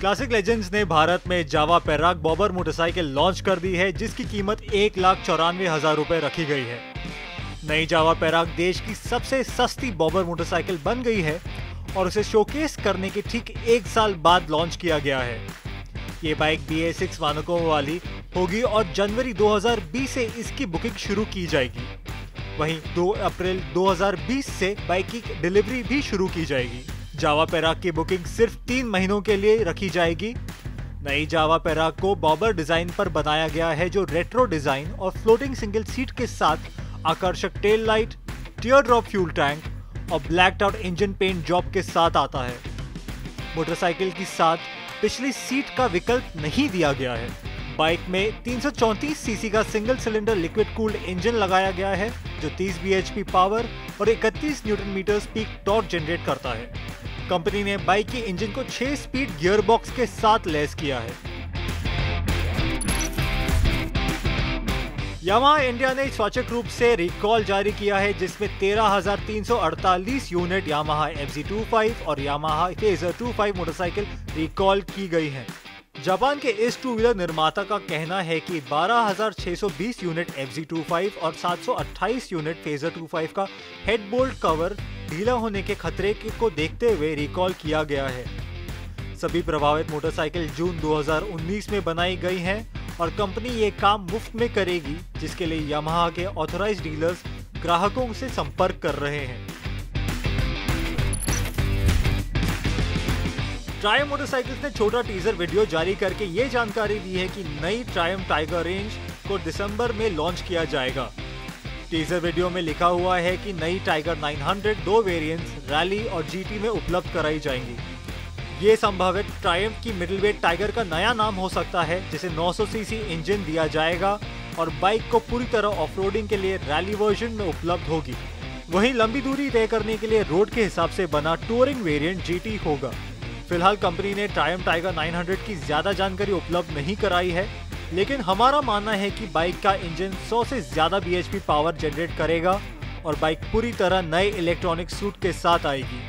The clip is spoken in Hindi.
क्लासिक लेजेंड्स ने भारत में Jawa Perak bobber motorcycle launch कर दी है, जिसकी कीमत एक लाख चौरानवे हज़ार रूपए रखी गई है। नई जावा पैराग देश की सबसे सस्ती बॉबर मोटरसाइकिल बन गई है और उसे शोकेस करने के ठीक एक साल बाद लॉन्च किया गया है। ये बाइक बी ए सिक्स मानकों वाली होगी और जनवरी 2020 से इसकी बुकिंग शुरू की जाएगी। वहीं 2 अप्रैल 2020 से बाइक की डिलीवरी भी शुरू की जाएगी। जावा पैराक की बुकिंग सिर्फ़ तीन महीनों के लिए रखी जाएगी। नई जावा पैराक को बॉबर डिज़ाइन पर बनाया गया है, जो रेट्रो डिज़ाइन और फ्लोटिंग सिंगल सीट के साथ आकर्षक tail light tear drop fuel tank और black out engine paint job के साथ आता है। मोटरसाइकिल के साथ पिछली सीट का विकल्प नहीं दिया गया है। बाइक में 334 सीसी का single cylinder liquid cooled engine लगाया गया है, जो 30 bhp पावर और 31 newton metre peak torque generate करता है। कंपनी ने बाइक के इंजन को 6 स्पीड गियर बॉक्स के साथ लेस किया है यामा इंडिया ने स्वाचक रूप से रिकॉल जारी किया है जिसमें 13,348 यूनिट यामाहा FZ25 और यामाहा फेजर 25 मोटरसाइकिल रिकॉल की गई हैं। जापान के इस टू व्हीलर निर्माता का कहना है कि 12,620 यूनिट FZ25 और 728 यूनिट फेजर 25 का हेडबोल्ट कवर ढीला होने के खतरे को देखते हुए रिकॉल किया गया है। सभी प्रभावित मोटरसाइकिल जून 2019 में बनाई गई हैं और कंपनी ये काम मुफ़्त में करेगी, जिसके लिए यामाहा के ऑथोराइज डीलर्स ग्राहकों से संपर्क कर रहे हैं। ट्रायम मोटरसाइकिल्स ने छोटा टीजर वीडियो जारी करके ये जानकारी दी है कि नई ट्रायम टाइगर रेंज को दिसंबर में लॉन्च किया जाएगा। टीजर वीडियो में लिखा हुआ है कि नई टाइगर 900 दो वेरिएंट्स रैली और जीटी में उपलब्ध कराई जाएँगी। ये संभावित ट्रायम की मिडिलवेट टाइगर का नया नाम हो सकता है, जिसे 900 सीसी इंजन दिया जाएगा और बाइक को पूरी तरह ऑफ़ के लिए रैली वर्जन में उपलब्ध होगी। वहीं लंबी दूरी तय करने के लिए रोड के हिसाब से बना टूरिंग वेरिएंट जीटी होगा। फ़िलहाल कंपनी ने ट्रायम टाइगर 900 की ज़्यादा जानकारी उपलब्ध नहीं कराई है लेकिन हमारा मानना है कि बाइक का इंजन 100 से ज़्यादा बीएचपी पावर जनरेट करेगा और बाइक पूरी तरह नए इलेक्ट्रॉनिक सूट के साथ आएगी।